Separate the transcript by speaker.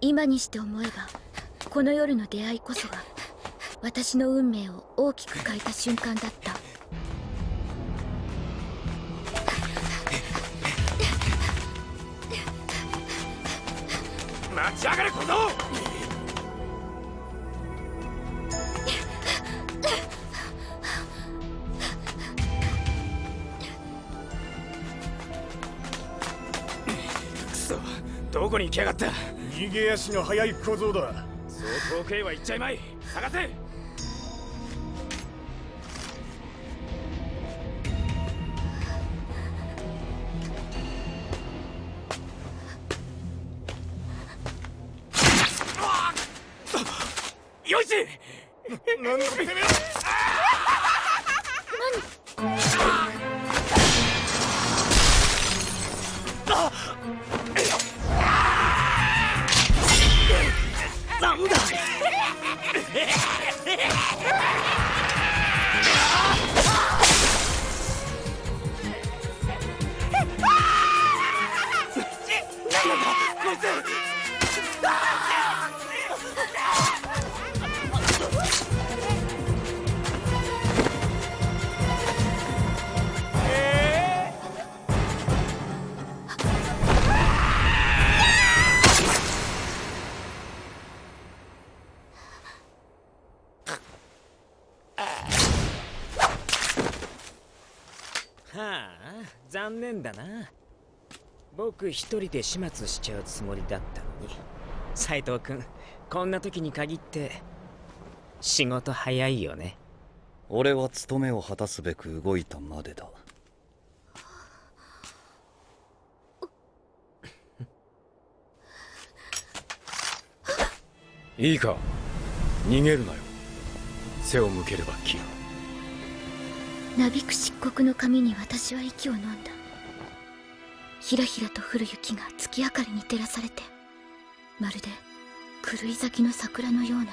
Speaker 1: 今にして思えばこの夜の出会いこそが私の運命を大きく変えた瞬間だった。
Speaker 2: 待ち上がれ小僧！くそどこに行きやがった？
Speaker 3: 逃げ足の速い小僧だ。
Speaker 2: そう遠くへは行っちゃいまい。探せ。よし。
Speaker 3: なんだてめえ
Speaker 2: こいつ
Speaker 4: はあ残念だな。僕一人で始末しちゃうつもりだったのに。斉藤君こんな時に限って仕事早いよね。
Speaker 5: 俺は務めを果たすべく動いたまでだ。
Speaker 3: いいか。逃げるなよ。背を向ければ切る。
Speaker 1: なびく漆黒の髪に私は息を飲んだひらひらと降る雪が月明かりに照らされてまるで狂い咲きの桜のような